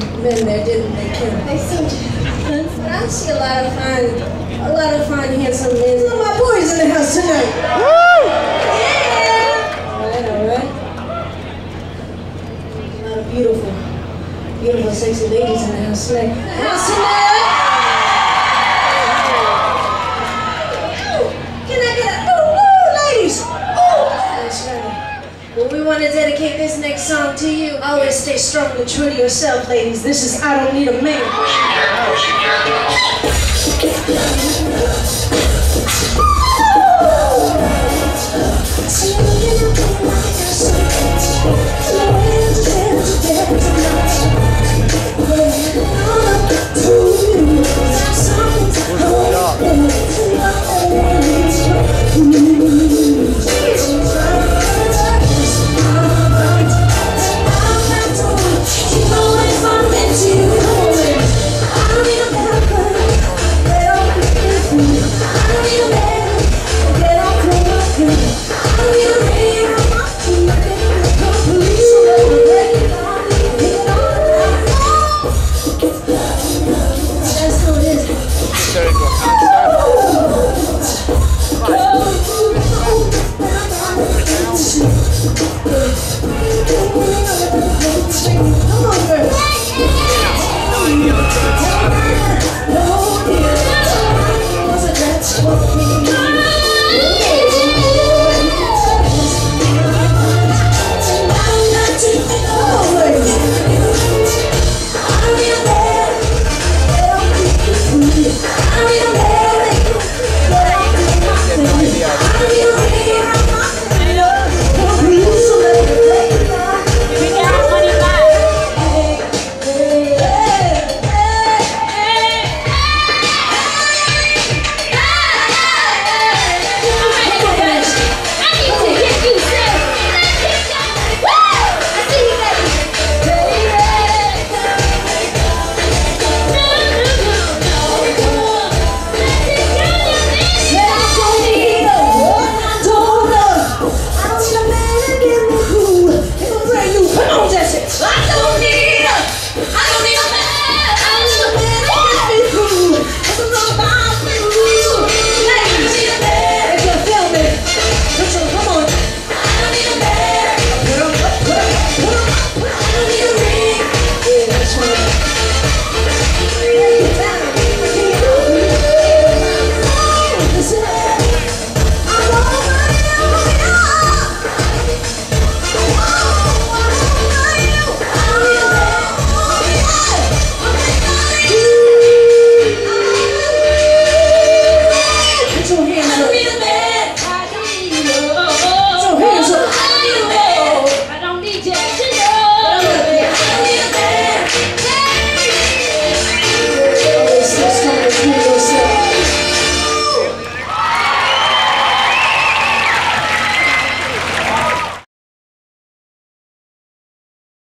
they can. They seem to. But I see a lot of fine, a lot of fine, handsome men. Some of my boys in the house tonight. Woo! Yeah. All right, all right. A lot of beautiful, beautiful, sexy ladies in the house tonight. House tonight. Next to you. Always stay strong and true to yourself, ladies. This is I Don't Need a Man.